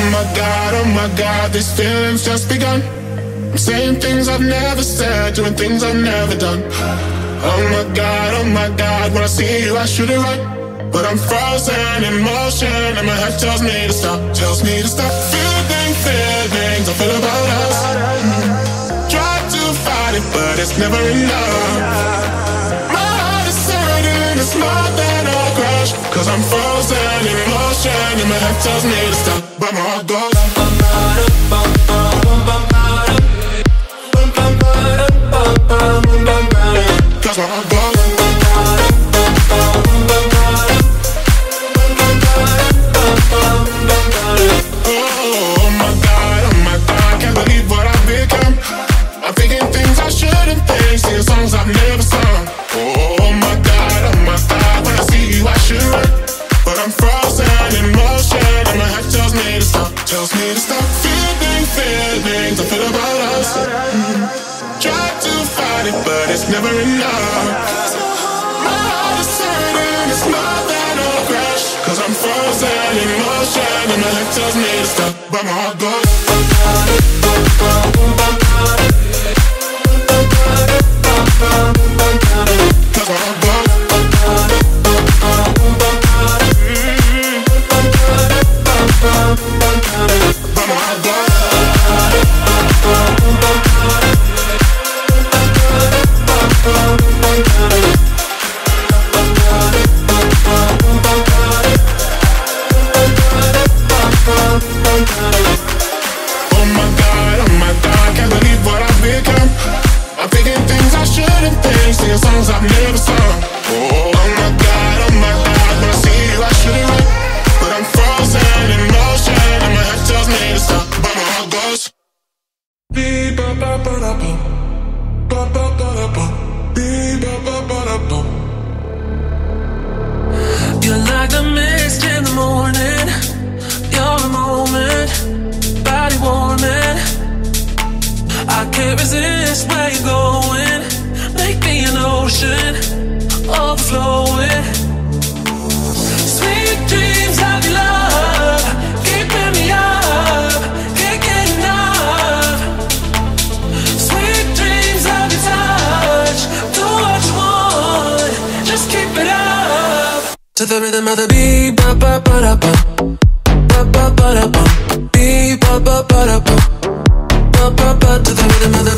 Oh my god, oh my god, these feelings just begun. I'm saying things I've never said, doing things I've never done. Oh my god, oh my god, when I see you, I should it right. But I'm frozen in motion, and my head tells me to stop, tells me to stop. Feeling, feelings I feel about us. Try to fight it, but it's never enough. Cause I'm frozen in motion And my head tells me to stop But my heart goes Cause my heart goes oh whoa. To the rhythm of the beat, ba ba ba da ba, ba ba ba da ba, beat ba ba ba da ba, ba ba ba. To the rhythm of the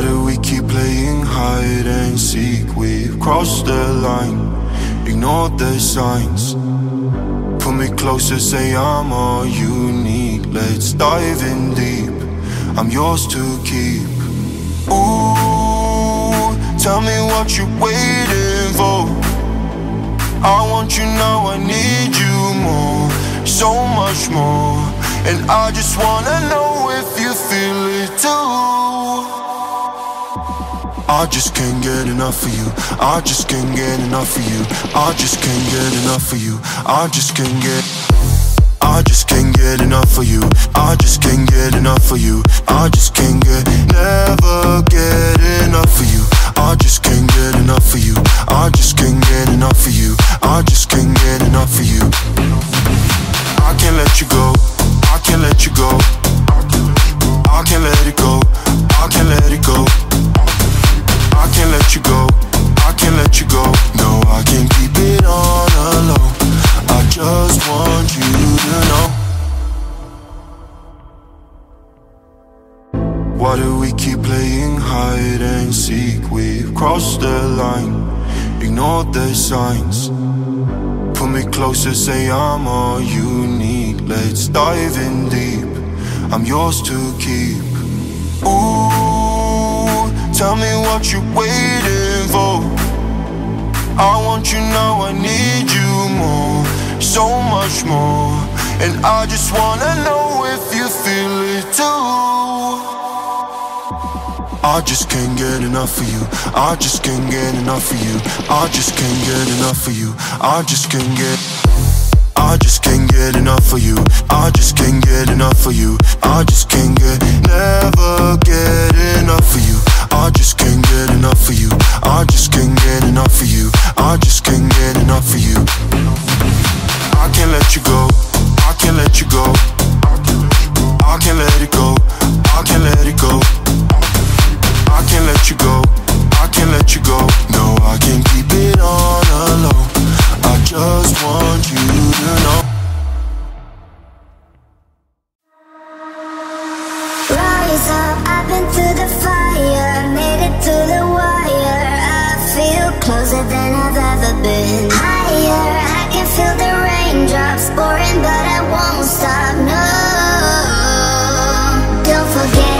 Why do we keep playing hide and seek? We've crossed the line, ignored the signs. Put me closer, say I'm all you need. Let's dive in deep. I'm yours to keep. Ooh, tell me what you're waiting for. I want you now, I need you more, so much more. And I just wanna know if you feel it too. I just can't get enough of you. I just can't get enough of you. I just can't get enough of you. I just can't get. I just can't get enough of you. I just can't get enough of you. I just can't get, never get enough of you. I just can't get enough of you. I just can't get enough of you. I just can't get enough of you. I can't let you go. I can't let you go. I can't let it go. I can't let it go. I can't let you go. I can't let you go. No, I can't keep it on a low. I just want you to know. Why do we keep playing hide and seek? We've crossed the line, ignored the signs. Put me closer, say I'm all you need. Let's dive in deep. I'm yours to keep. Ooh, tell me what you're waiting for. I want you now, I need you more, so much more. And I just wanna know if you feel it too. I just can't get enough of you. I just can't get enough of you. I just can't get enough of you. I just can't get. I just can't get enough of you. I just can't get enough of you. I just can't get, never closer than I've ever been. Higher, I can feel the raindrops pouring But I won't stop, no. Don't forget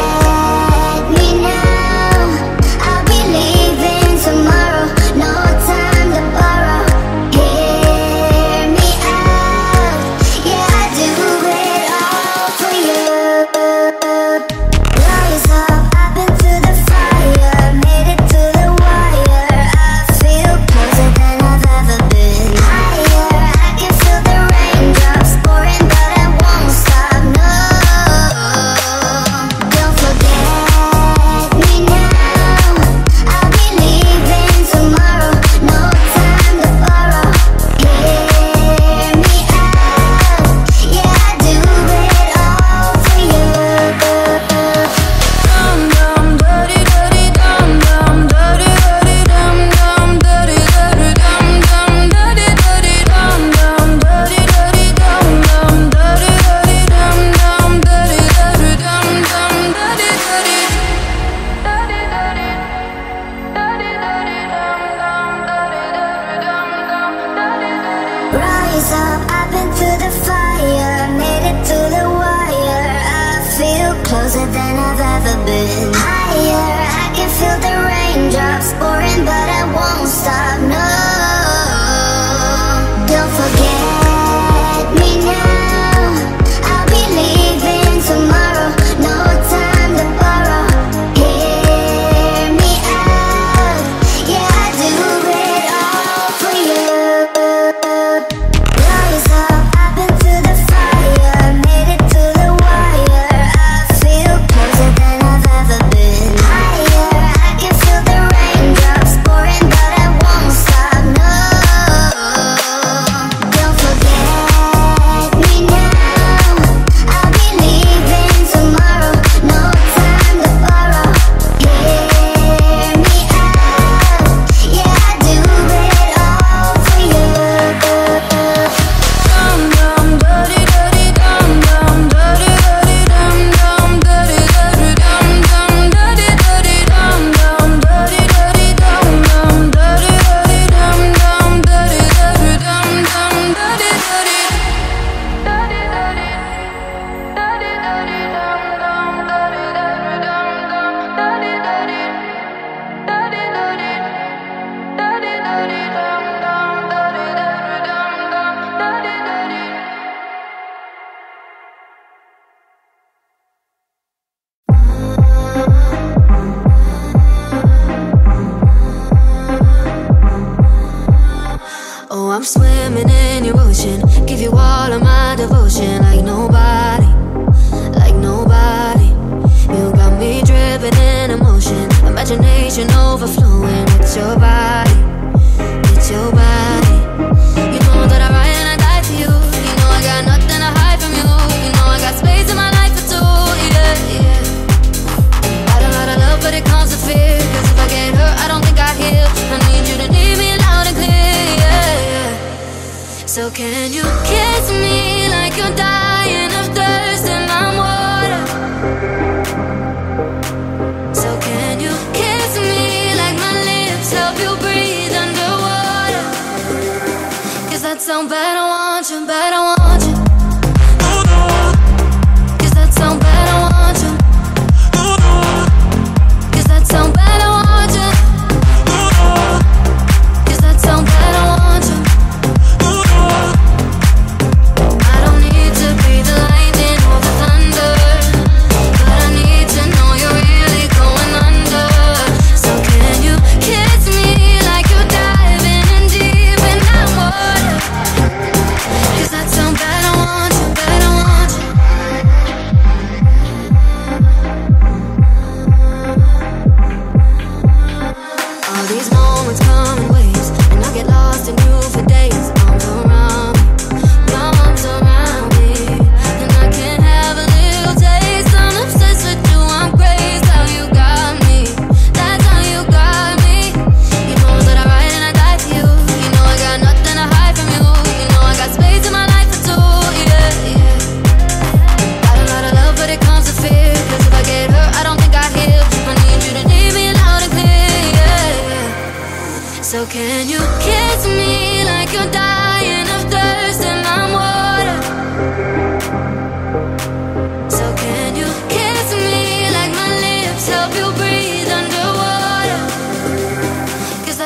I've been through the fire Made it through the wire. I feel closer than I've ever been. Higher, I can feel the raindrops pouring But I won't stop, no.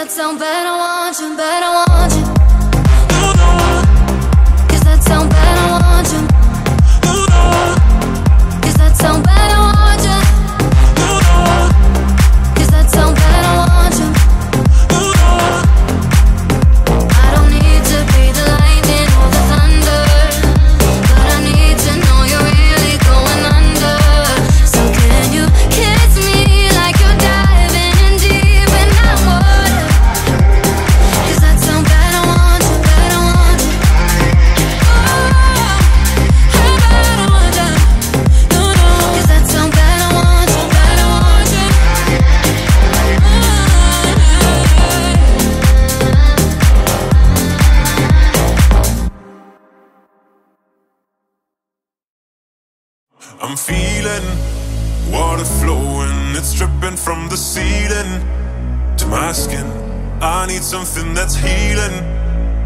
that song, better I want you, Better I want you. something that's healing.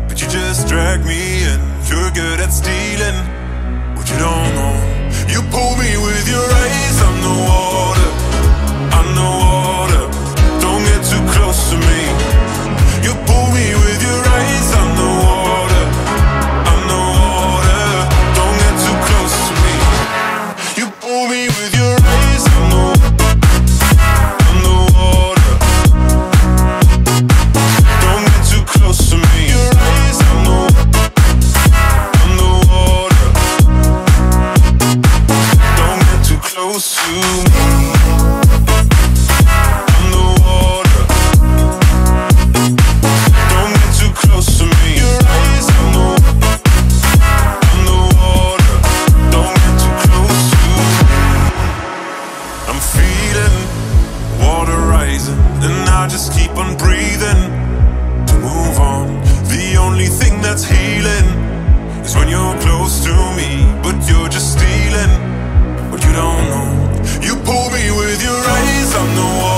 But you just drag me in. You're good at stealing. What you don't know. You pull me with your eyes reason. And I just keep on breathing to move on. The only thing that's healing is when you're close to me, but you're just stealing what you don't know. You pull me with your eyes on the wall.